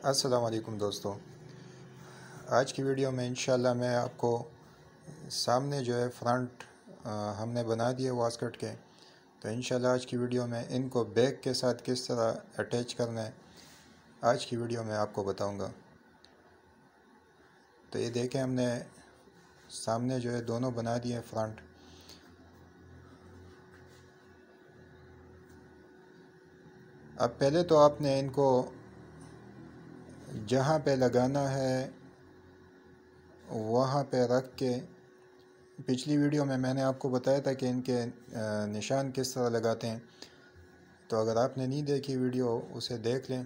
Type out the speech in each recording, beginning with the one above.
अस्सलाम वालेकुम दोस्तों। आज की वीडियो में इंशाल्लाह मैं आपको सामने जो है फ्रंट हमने बना दिए वास्कट के। तो इंशाल्लाह आज की वीडियो में इनको बैग के साथ किस तरह अटैच करना है, आज की वीडियो में आपको बताऊँगा। तो ये देखें, हमने सामने जो है दोनों बना दिए फ्रंट। अब पहले तो आपने इनको जहाँ पे लगाना है, वहाँ पे रख के। पिछली वीडियो में मैंने आपको बताया था कि इनके निशान किस तरह लगाते हैं। तो अगर आपने नहीं देखी वीडियो, उसे देख लें।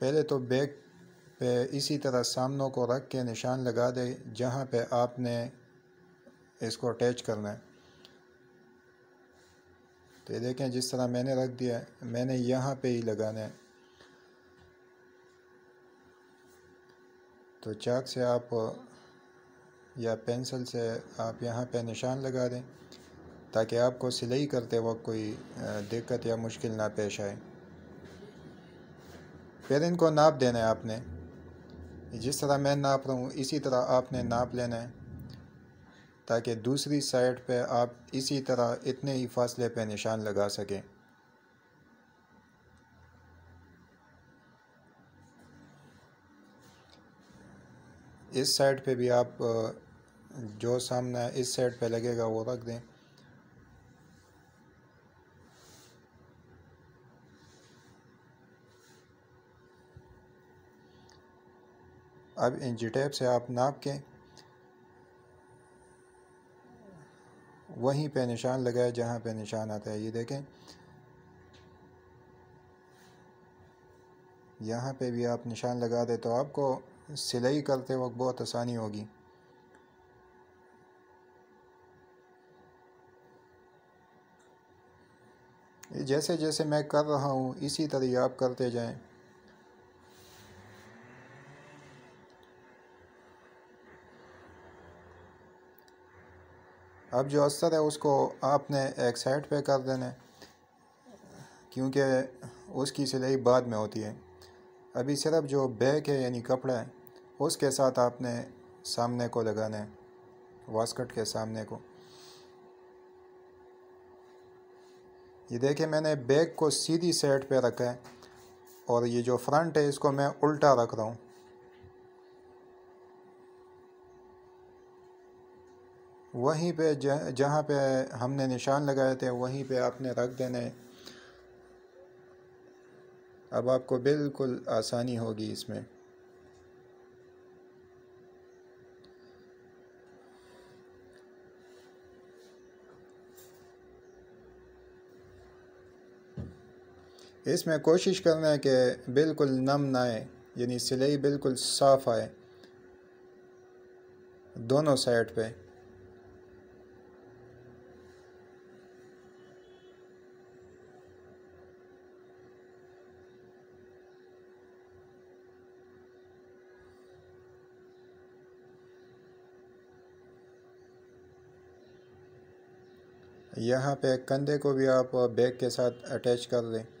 पहले तो बैग पे इसी तरह सामनों को रख के निशान लगा दे, जहाँ पे आपने इसको अटैच करना है। तो ये देखें, जिस तरह मैंने रख दिया, मैंने यहाँ पे ही लगाना है। तो चाक से आप, या पेंसिल से आप यहाँ पे निशान लगा दें, ताकि आपको सिलाई करते वक्त कोई दिक्कत या मुश्किल ना पेश आए। फिर इनको नाप देना है आपने। जिस तरह मैं नाप रहा हूँ, इसी तरह आपने नाप लेना है, ताकि दूसरी साइड पे आप इसी तरह इतने ही फासले पे निशान लगा सकें। इस साइड पे भी आप जो सामने इस साइड पे लगेगा वो रख दें। अब इंची टेप से आप नाप के वहीं पे निशान लगाए जहाँ पे निशान आता है। ये देखें, यहाँ पे भी आप निशान लगा दे तो आपको सिलाई करते वक्त बहुत आसानी होगी। जैसे जैसे मैं कर रहा हूँ, इसी तरह आप करते जाएँ। अब जो अस्तर है, उसको आपने एक साइड पे कर देना क्योंकि उसकी सिलाई बाद में होती है। अभी सिर्फ़ जो बैग है, यानी कपड़ा है उसके साथ आपने सामने को लगाना है वास्कट के सामने को। ये देखिए, मैंने बैग को सीधी साइड पे रखा है और ये जो फ्रंट है, इसको मैं उल्टा रख रहा हूँ। वहीं पे जहाँ पे हमने निशान लगाए थे, वहीं पे आपने रख देने। अब आपको बिल्कुल आसानी होगी इसमें। इसमें कोशिश करना है कि बिल्कुल नम ना आए, यानी सिलाई बिल्कुल साफ़ आए, दोनों साइड पे। यहाँ पे कंधे को भी आप बैग के साथ अटैच कर दें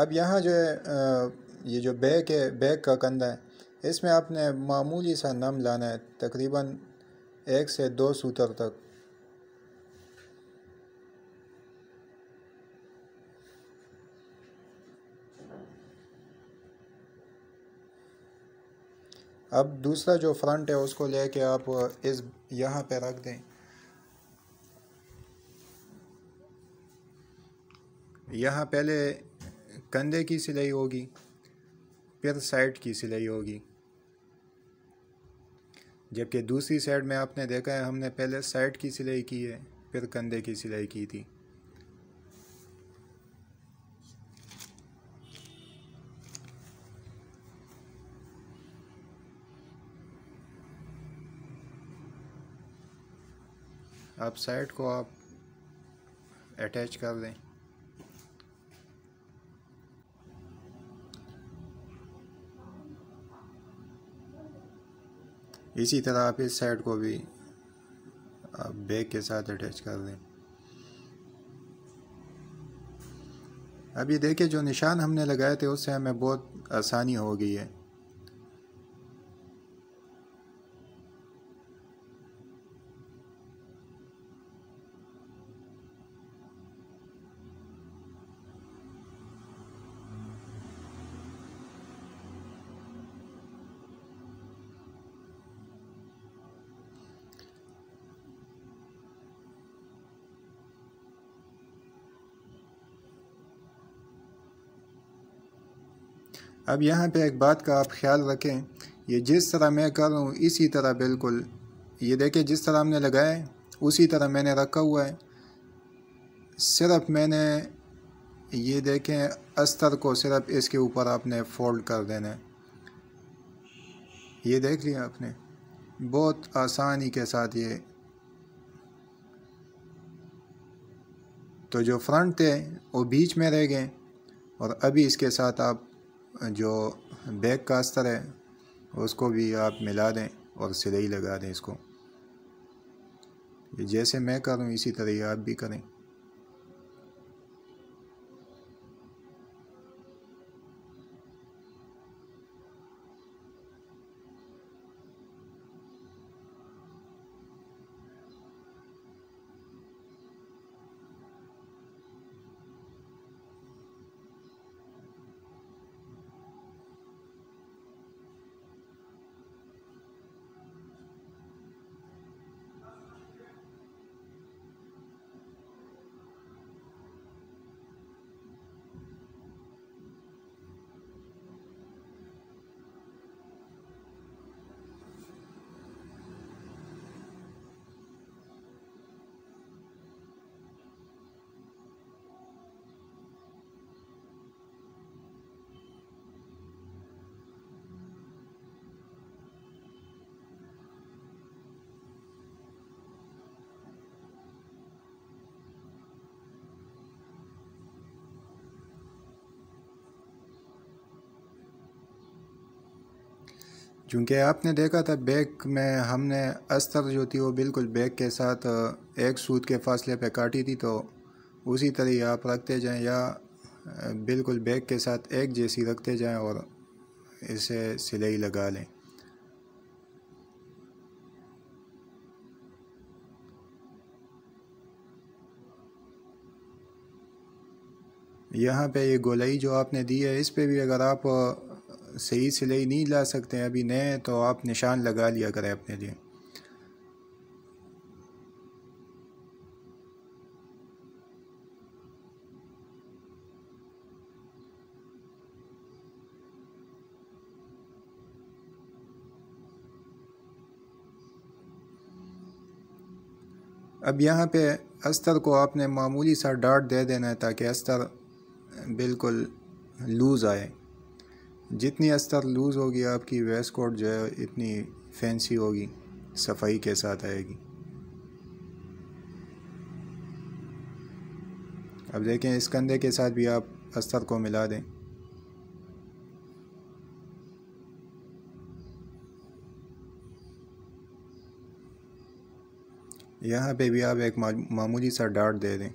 अब यहाँ जो है ये जो बैग है बैग का कंधा है, इसमें आपने मामूली सा नम लाना है, तकरीबन एक से दो सूतर तक। अब दूसरा जो फ्रंट है, उसको लेके आप इस यहाँ पे रख दें। यहाँ पहले कंधे की सिलाई होगी फिर साइड की सिलाई होगी। जबकि दूसरी साइड में आपने देखा है, हमने पहले साइड की सिलाई की है, फिर कंधे की सिलाई की थी। अब साइड को आप अटैच कर दें इसी तरह आप इस साइड को भी आप बैग के साथ अटैच कर दें। अब ये देखिए, जो निशान हमने लगाए थे, उससे हमें बहुत आसानी हो गई है। अब यहाँ पे एक बात का आप ख्याल रखें, ये जिस तरह मैं कर रहा हूँ, इसी तरह बिल्कुल। ये देखें जिस तरह हमने लगाया है, उसी तरह मैंने रखा हुआ है। सिर्फ़ मैंने ये देखें, अस्तर को सिर्फ़ इसके ऊपर आपने फोल्ड कर देना है। ये देख लिया आपने? बहुत आसानी के साथ ये। तो जो फ्रंट थे, वो बीच में रह गए, और अभी इसके साथ आप जो बैक का अस्तर है, उसको भी आप मिला दें और सिलाई लगा दें इसको। जैसे मैं करूँ, इसी तरह आप भी करें। चूँकि आपने देखा था बैग में हमने अस्तर जो थी वो बिल्कुल बैग के साथ एक सूद के फासले पे काटी थी तो उसी तरह आप रखते जाएँ या बिल्कुल बैग के साथ एक जैसी रखते जाएँ और इसे सिलाई लगा लें। यहाँ पे ये गोलाई जो आपने दी है, इस पे भी अगर आप सही सिलाई नहीं ला सकते हैं, अभी नए तो आप निशान लगा लिया करें अपने लिए। अब यहाँ पे अस्तर को आपने मामूली सा डाट दे देना है ताकि अस्तर बिल्कुल लूज़ आए। जितनी अस्तर लूज़ होगी आपकी वेस्ट कोट जो है इतनी फैंसी होगी, सफ़ाई के साथ आएगी। अब देखें, इस कंधे के साथ भी आप अस्तर को मिला दें। यहाँ पे भी आप एक मामूली सा डार्ट दे दें।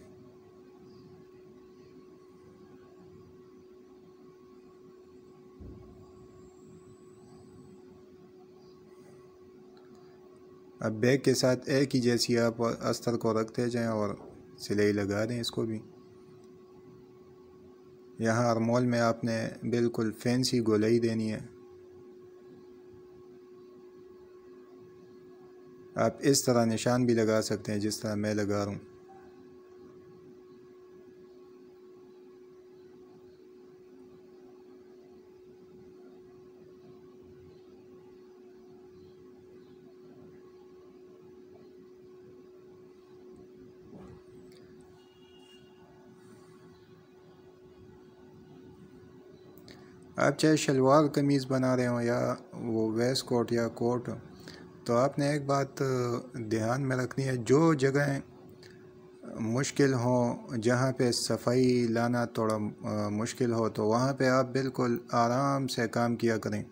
अब बैग के साथ एक ही जैसी आप अस्तर को रखते जाएँ और सिलाई लगा दें इसको भी। यहाँ अरमोल में आपने बिल्कुल फैंसी गोलाई देनी है। आप इस तरह निशान भी लगा सकते हैं जिस तरह मैं लगा रहा हूँ। आप चाहे शलवार कमीज़ बना रहे हो या वो वेस्ट कोट या कोट तो आपने एक बात ध्यान में रखनी है। जो जगह मुश्किल हो, जहाँ पे सफ़ाई लाना थोड़ा मुश्किल हो तो वहाँ पे आप बिल्कुल आराम से काम किया करें।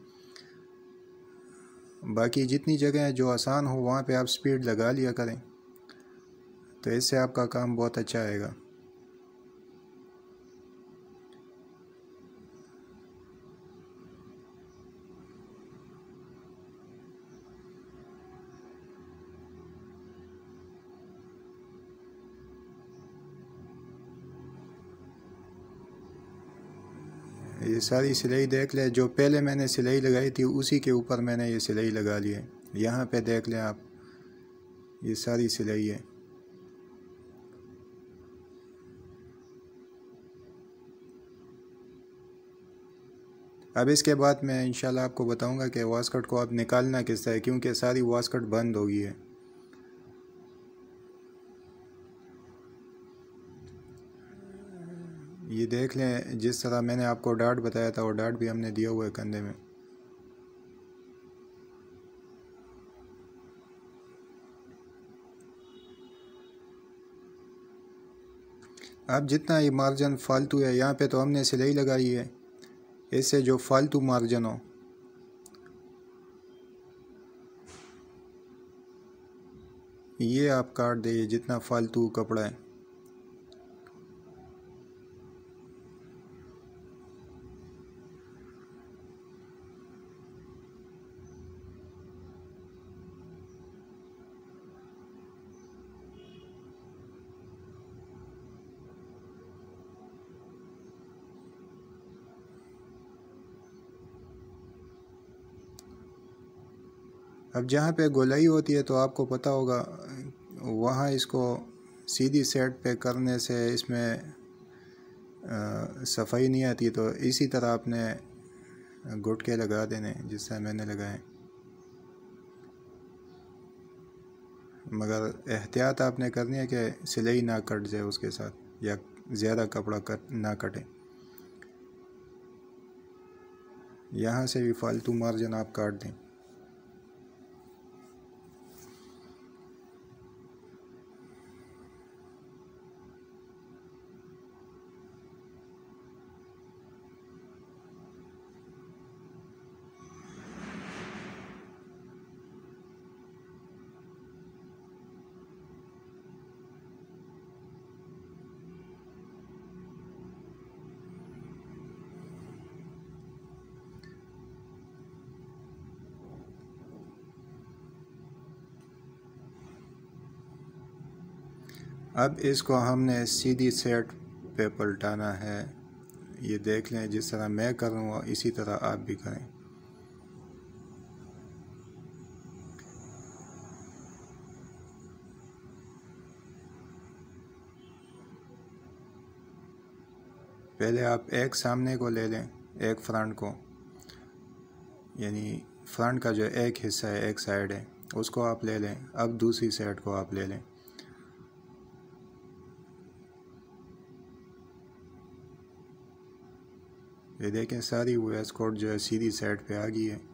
बाकी जितनी जगह जो आसान हो, वहाँ पे आप स्पीड लगा लिया करें। तो इससे आपका काम बहुत अच्छा आएगा। सारी सिलाई देख लें, जो पहले मैंने सिलाई लगाई थी, उसी के ऊपर मैंने ये सिलाई लगा ली है। यहाँ पे देख लें आप, ये सारी सिलाई है। अब इसके बाद मैं इंशाल्लाह आपको बताऊँगा कि वास्कट को आप निकालना किस तरह क्योंकि सारी वास्कट बंद होगी है। ये देख लें, जिस तरह मैंने आपको डाट बताया था, वो डाट भी हमने दिया हुआ है कंधे में। अब जितना ये मार्जिन फालतू है, यहाँ पे तो हमने सिलाई लगाई है। इससे जो फालतू मार्जिन हो। ये आप काट दे जितना फालतू कपड़ा है। अब जहाँ पे गोलाई होती है तो आपको पता होगा वहाँ इसको सीधी सेट पे करने से इसमें आ, सफ़ाई नहीं आती तो इसी तरह आपने गुटके लगा देने जिससे मैंने लगाए। मगर एहतियात आपने करनी है कि सिलाई ना कट जाए उसके साथ या ज़्यादा कपड़ा कट ना कटे। यहाँ से भी फालतू मार्जिन आप काट दें। अब इसको हमने सीधी सेट पे पलटाना है। ये देख लें, जिस तरह मैं कर रहा हूँ इसी तरह आप भी करें। पहले आप एक सामने को ले लें, एक फ्रंट को। यानी फ्रंट का जो एक हिस्सा है, एक साइड है, उसको आप ले लें। अब दूसरी साइड को आप ले लें। ये देखें सारी वो एस्कॉट जो है सीधी साइड पे आ गई है।